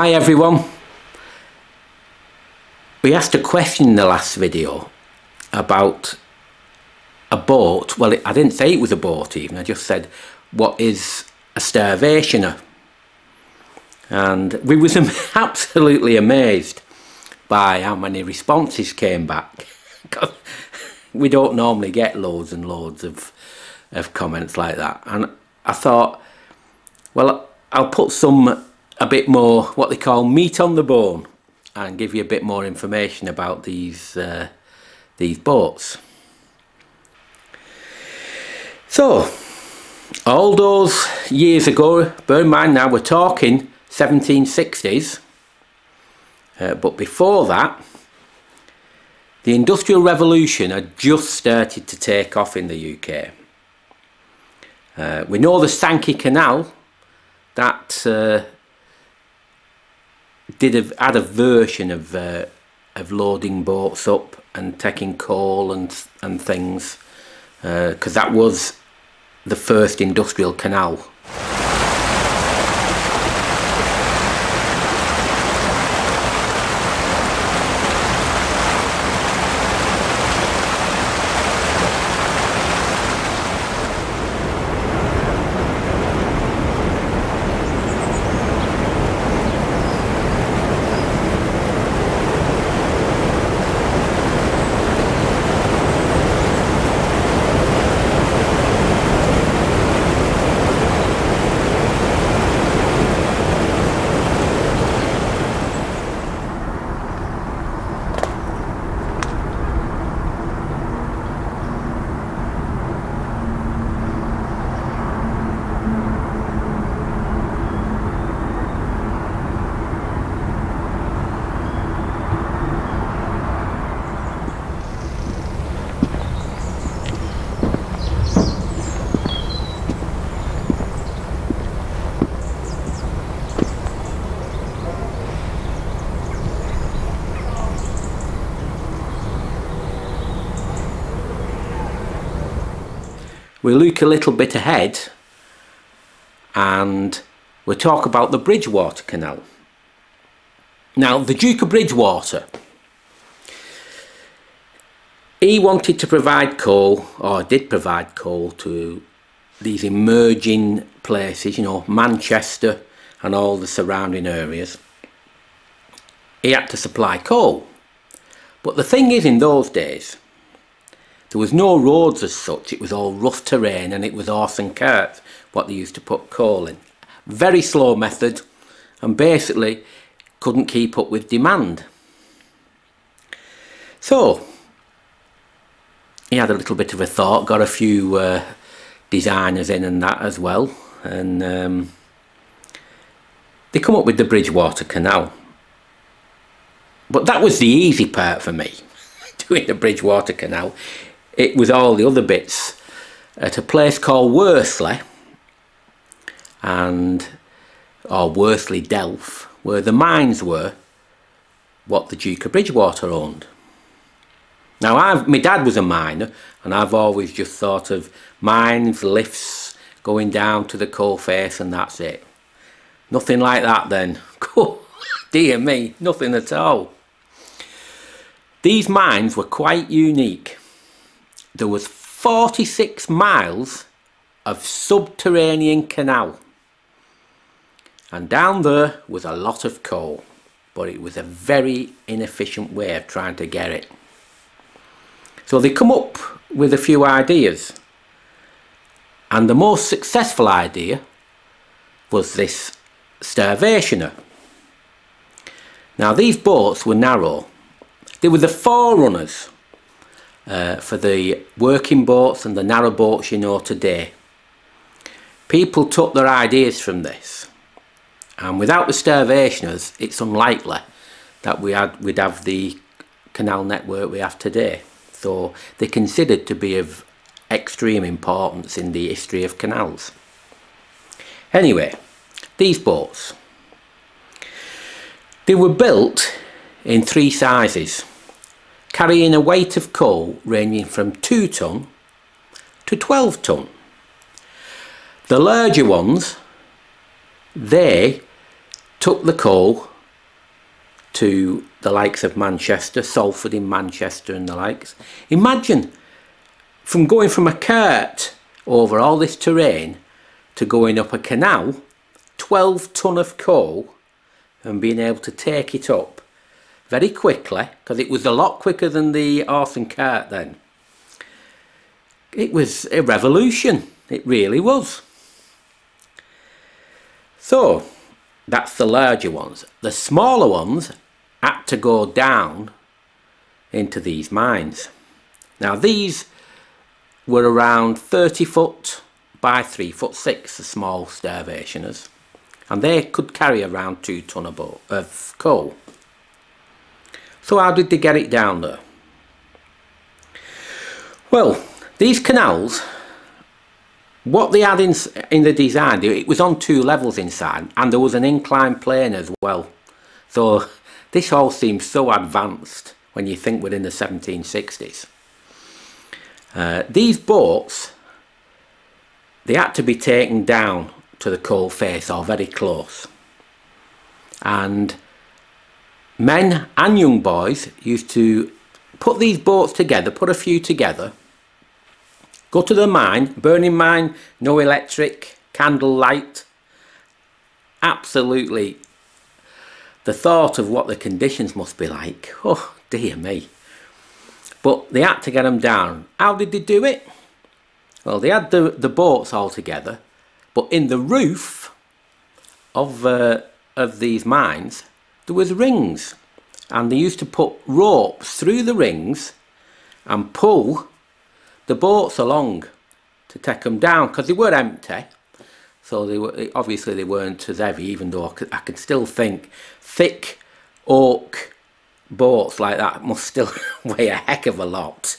Hi everyone. We asked a question in the last video about a boat. Well, I didn't say it was a boat even. I just said, what is a starvationer? And we was absolutely amazed by how many responses came back. we don't normally get loads and loads of, of comments like that. And I thought, well, I'll put some a bit more what they call meat on the bone and give you a bit more information about these uh, these boats. So, all those years ago, bear in mind now we're talking 1760s, uh, but before that, the Industrial Revolution had just started to take off in the UK. Uh, we know the Sankey Canal, that uh, did a, had a version of uh, of loading boats up and taking coal and and things because uh, that was the first industrial canal we look a little bit ahead and we'll talk about the Bridgewater Canal. Now the Duke of Bridgewater he wanted to provide coal or did provide coal to these emerging places you know Manchester and all the surrounding areas he had to supply coal but the thing is in those days there was no roads as such, it was all rough terrain and it was horse and cart what they used to put coal in. Very slow method and basically couldn't keep up with demand. So, he had a little bit of a thought, got a few uh, designers in and that as well and um, they come up with the Bridgewater Canal. But that was the easy part for me, doing the Bridgewater Canal it was all the other bits at a place called Worsley and or Worsley Delph where the mines were what the Duke of Bridgewater owned. Now I've, my dad was a miner and I've always just thought of mines, lifts, going down to the coal face and that's it. Nothing like that then. Dear me, nothing at all. These mines were quite unique there was 46 miles of subterranean canal. And down there was a lot of coal but it was a very inefficient way of trying to get it. So they come up with a few ideas. And the most successful idea was this starvationer now these boats were narrow. They were the forerunners uh, for the working boats and the narrow boats you know today. People took their ideas from this and without the starvationers it's unlikely that we had, we'd have the canal network we have today. So they're considered to be of extreme importance in the history of canals. Anyway, these boats. They were built in three sizes carrying a weight of coal ranging from 2 tonne to 12 tonne. The larger ones, they took the coal to the likes of Manchester, Salford in Manchester and the likes. Imagine from going from a cart over all this terrain to going up a canal, 12 tonne of coal and being able to take it up very quickly because it was a lot quicker than the horse and cart then. It was a revolution, it really was. So, that's the larger ones. The smaller ones had to go down into these mines. Now these were around 30 foot by 3 foot 6, the small starvationers. And they could carry around 2 tonne of coal. So how did they get it down there? Well, these canals, what they had in, in the design, it was on two levels inside and there was an inclined plane as well. So this all seems so advanced when you think we're in the 1760s. Uh, these boats, they had to be taken down to the coal face or very close. And men and young boys used to put these boats together, put a few together, go to the mine, burning mine, no electric, candle light, absolutely the thought of what the conditions must be like, oh dear me. But they had to get them down. How did they do it? Well, they had the, the boats all together, but in the roof of, uh, of these mines, there was rings. And they used to put ropes through the rings and pull the boats along to take them down because they were empty so they were eh, obviously they weren't as heavy, even though I could still think thick oak boats like that must still weigh a heck of a lot.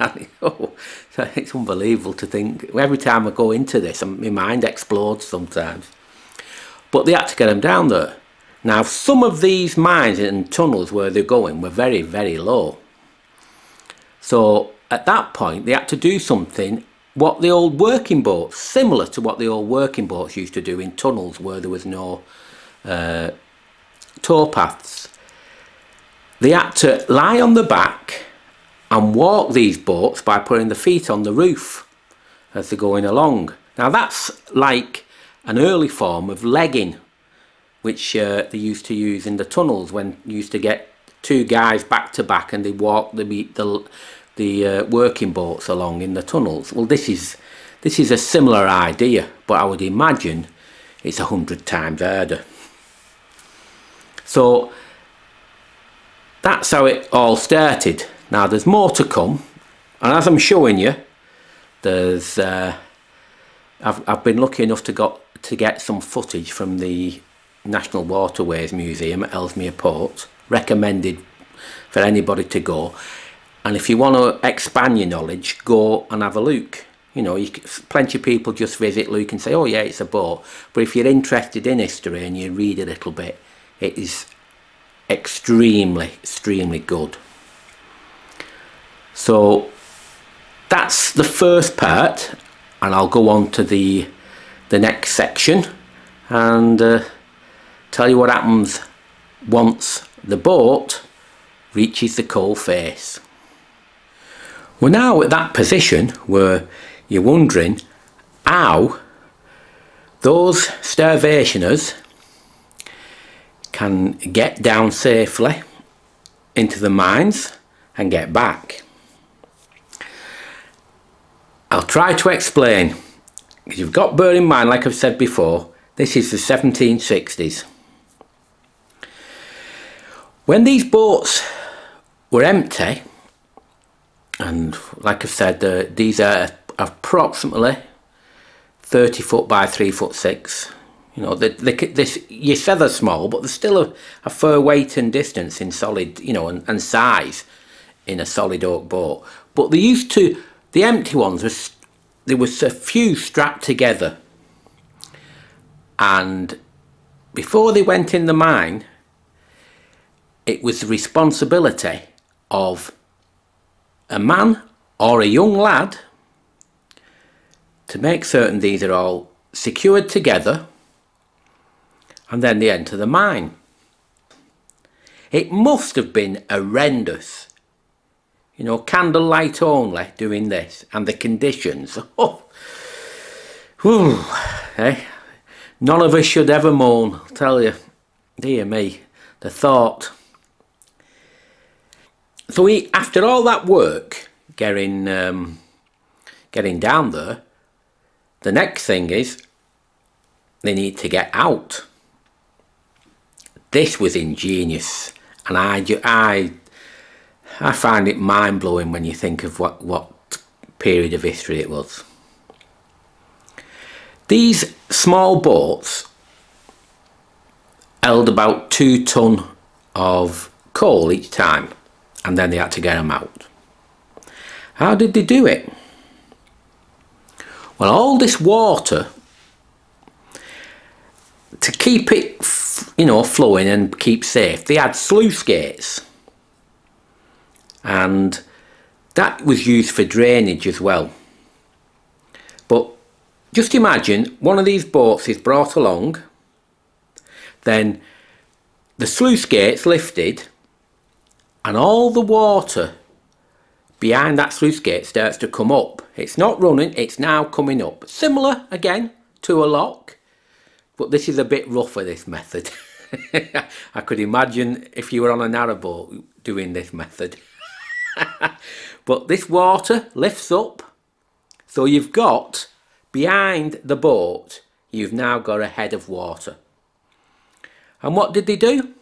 oh, it's unbelievable to think. Every time I go into this, my mind explodes sometimes. But they had to get them down there. Now, some of these mines and tunnels where they're going were very, very low. So at that point, they had to do something what the old working boats, similar to what the old working boats used to do in tunnels where there was no uh, towpaths. They had to lie on the back and walk these boats by putting the feet on the roof as they're going along. Now that's like an early form of legging which uh, they used to use in the tunnels when you used to get two guys back to back and they walk the, the the uh, working boats along in the tunnels. Well, this is this is a similar idea, but I would imagine it's a hundred times harder. So that's how it all started. Now there's more to come, and as I'm showing you, there's uh, I've I've been lucky enough to got to get some footage from the National Waterways Museum at Ellesmere Port, recommended for anybody to go. And if you want to expand your knowledge go and have a look. You know you, plenty of people just visit look and say oh yeah it's a boat. But if you're interested in history and you read a little bit it is extremely extremely good. So that's the first part and I'll go on to the the next section. And uh, tell you what happens once the boat reaches the coal face. We're now at that position where you're wondering how those starvationers can get down safely into the mines and get back. I'll try to explain. You've got bear in mind, like I've said before, this is the 1760s. When these boats were empty, and like I said uh, these are approximately 30 foot by 3 foot 6 you know they, they, this you say they're small but they're still a, a fair weight and distance in solid you know and, and size in a solid oak boat. But they used to the empty ones was there was a few strapped together. And before they went in the mine it was the responsibility of a man or a young lad to make certain these are all secured together and then they enter the mine. It must have been horrendous. You know, candlelight only doing this and the conditions. Oh, whew, eh? None of us should ever moan, I'll tell you. Dear me, the thought. So he, after all that work, getting um, getting down there, the next thing is they need to get out. This was ingenious, and I, I, I find it mind blowing when you think of what what period of history it was. These small boats held about two ton of coal each time and then they had to get them out. How did they do it? Well, all this water, to keep it, you know, flowing and keep safe, they had sluice gates. And that was used for drainage as well. But just imagine one of these boats is brought along, then the sluice gates lifted and all the water behind that sluice gate starts to come up. It's not running, it's now coming up. Similar, again, to a lock, but this is a bit rougher, this method. I could imagine if you were on a narrowboat doing this method. but this water lifts up, so you've got, behind the boat, you've now got a head of water. And what did they do?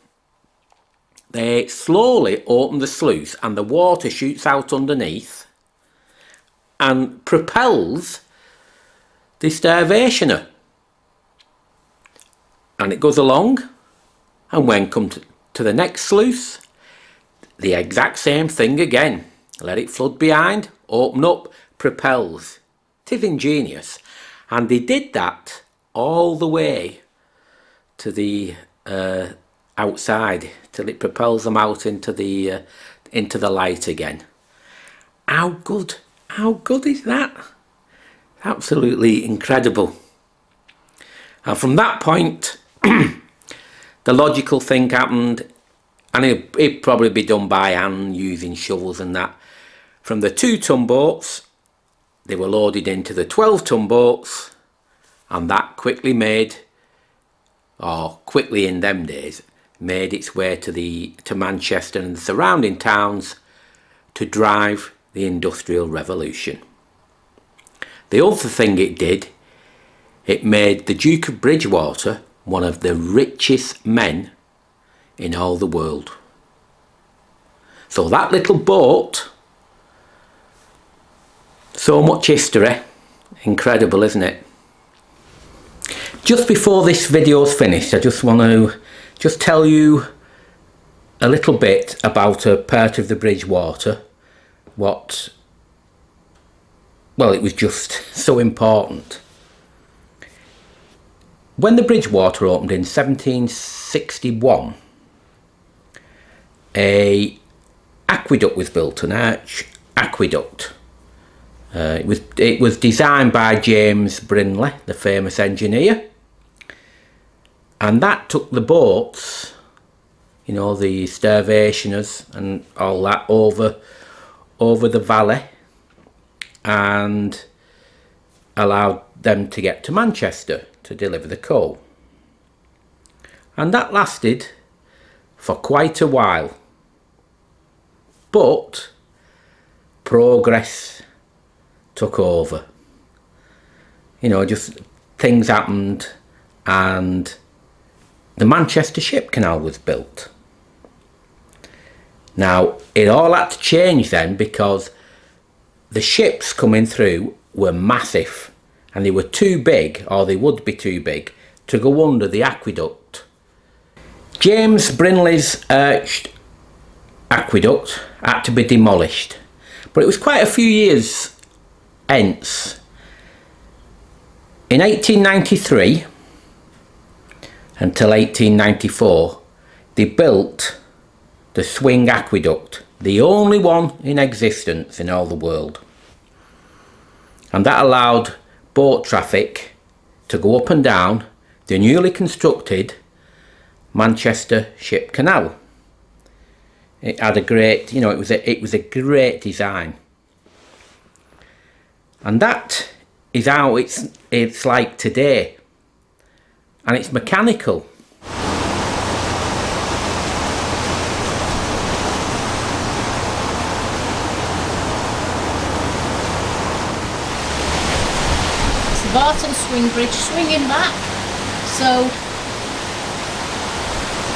They slowly open the sluice and the water shoots out underneath and propels the starvationer. And it goes along and when come to, to the next sluice, the exact same thing again. Let it flood behind, open up, propels. It is ingenious. And they did that all the way to the uh, outside till it propels them out into the uh, into the light again. How good, how good is that? Absolutely incredible. And from that point, the logical thing happened, and it, it'd probably be done by hand using shovels and that. From the two ton boats, they were loaded into the 12 ton boats, and that quickly made, or quickly in them days, made its way to the to Manchester and the surrounding towns to drive the Industrial Revolution. The other thing it did, it made the Duke of Bridgewater one of the richest men in all the world. So that little boat, so much history, incredible isn't it? Just before this video is finished, I just want to just tell you a little bit about a part of the Bridgewater. What well it was just so important. When the Bridgewater opened in 1761 a aqueduct was built an arch aqueduct. Uh, it was it was designed by James Brindley the famous engineer and that took the boats you know the starvationers and all that over over the valley and allowed them to get to Manchester to deliver the coal. And that lasted for quite a while. But progress took over. You know just things happened and the Manchester Ship Canal was built. Now, it all had to change then because the ships coming through were massive and they were too big, or they would be too big, to go under the aqueduct. James Brindley's arched uh, aqueduct had to be demolished, but it was quite a few years hence. In 1893, until 1894 they built the Swing Aqueduct, the only one in existence in all the world. And that allowed boat traffic to go up and down the newly constructed Manchester Ship Canal. It had a great, you know, it was a, it was a great design. And that is how it's, it's like today. And it's mechanical. It's the Barton Swing Bridge swinging back. So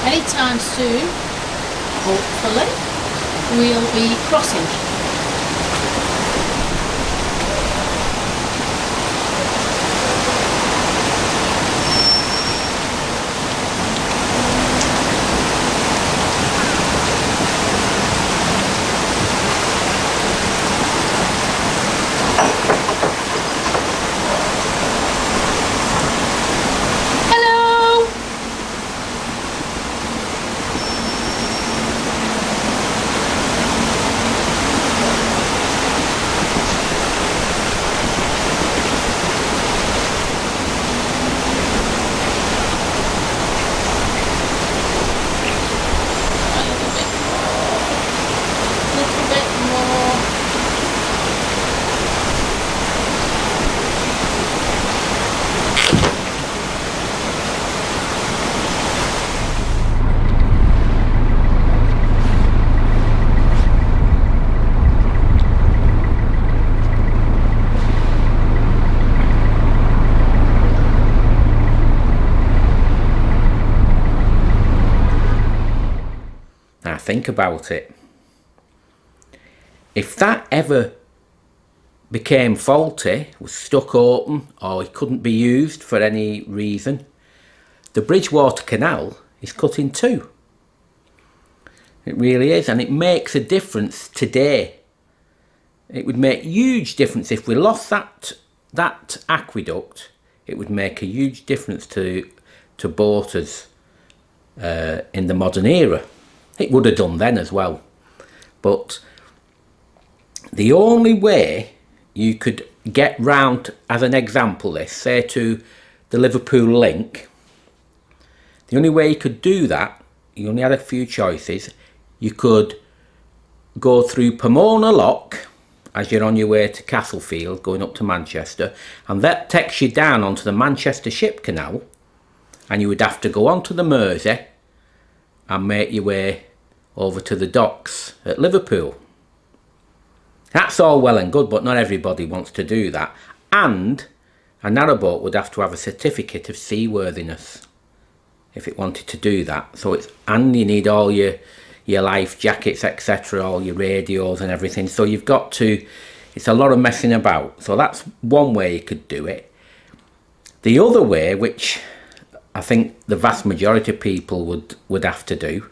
anytime soon, hopefully, we'll be crossing. Think about it. If that ever became faulty, was stuck open, or it couldn't be used for any reason, the Bridgewater Canal is cut in two. It really is, and it makes a difference today. It would make huge difference if we lost that that aqueduct. It would make a huge difference to to boaters uh, in the modern era. It would have done then as well. But the only way you could get round, as an example this, say to the Liverpool link, the only way you could do that, you only had a few choices, you could go through Pomona Lock as you're on your way to Castlefield going up to Manchester and that takes you down onto the Manchester Ship Canal and you would have to go onto the Mersey and make your way eh, over to the docks at Liverpool. That's all well and good, but not everybody wants to do that. And a narrowboat would have to have a certificate of seaworthiness if it wanted to do that. So it's and you need all your your life jackets, etc., all your radios and everything. So you've got to. It's a lot of messing about. So that's one way you could do it. The other way, which I think the vast majority of people would, would have to do,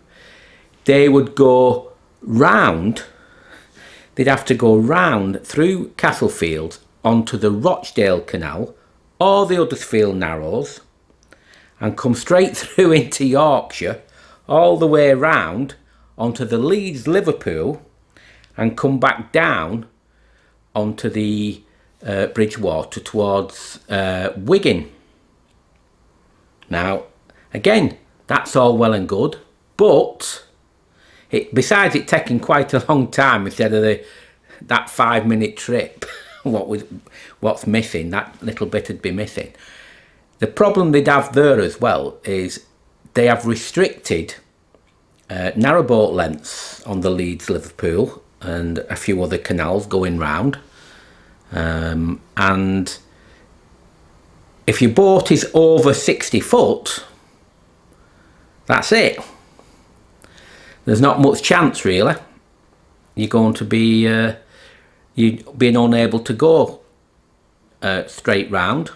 they would go round, they'd have to go round through Castlefield onto the Rochdale Canal or the Huddersfield Narrows and come straight through into Yorkshire all the way round onto the Leeds Liverpool and come back down onto the uh, Bridgewater towards uh, Wigan. Now, again, that's all well and good, but it, besides it taking quite a long time instead of the that five minute trip, what was what's missing, that little bit would be missing. The problem they'd have there as well is they have restricted uh, narrowboat lengths on the Leeds Liverpool and a few other canals going round. Um, and if your boat is over 60 foot, that's it. There's not much chance really. You're going to be uh, you being unable to go uh, straight round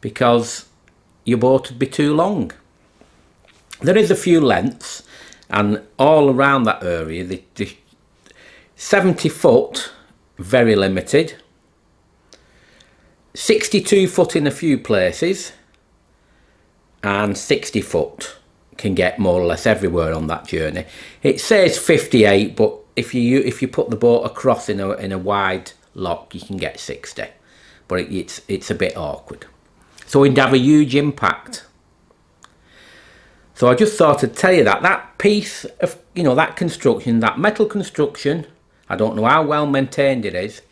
because your boat would be too long. There is a few lengths and all around that area the, the 70 foot very limited 62 foot in a few places and 60 foot can get more or less everywhere on that journey. It says 58 but if you if you put the boat across in a in a wide lock you can get 60 but it, it's it's a bit awkward. So it'd have a huge impact. So I just thought I'd tell you that. That piece of, you know, that construction, that metal construction, I don't know how well maintained it is.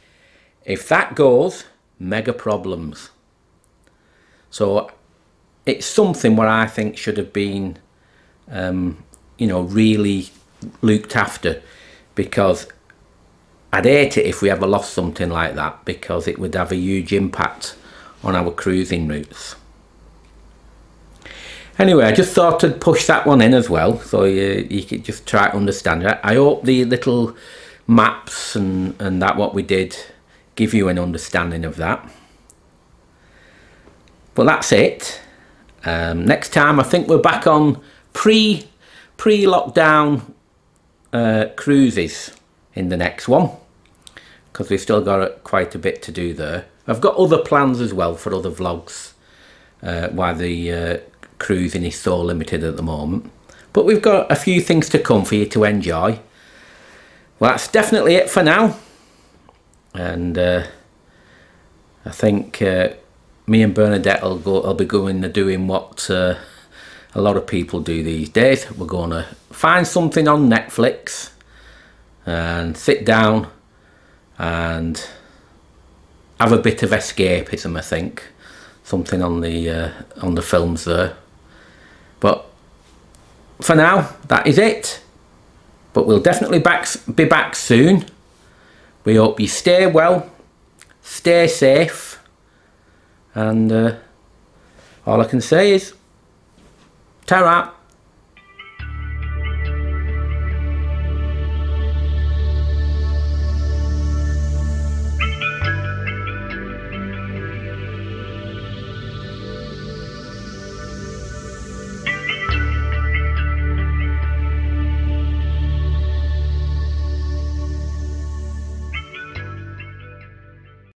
If that goes, mega problems. So it's something where I think should have been, um, you know, really looked after because I'd hate it if we ever lost something like that because it would have a huge impact on our cruising routes. Anyway, I just thought I'd push that one in as well so you, you could just try to understand it. I hope the little maps and, and that what we did give you an understanding of that. But that's it. Um, next time I think we're back on pre pre lockdown uh, cruises in the next one because we've still got quite a bit to do there. I've got other plans as well for other vlogs uh, why the uh, cruising is so limited at the moment. But we've got a few things to come for you to enjoy. Well, that's definitely it for now. And uh, I think uh, me and Bernadette will, go, I'll be going to doing what uh, a lot of people do these days. We're going to find something on Netflix and sit down and have a bit of escapism I think. Something on the uh, on the films there. But for now that is it. But we'll definitely back be back soon we hope you stay well stay safe and uh, all I can say is ta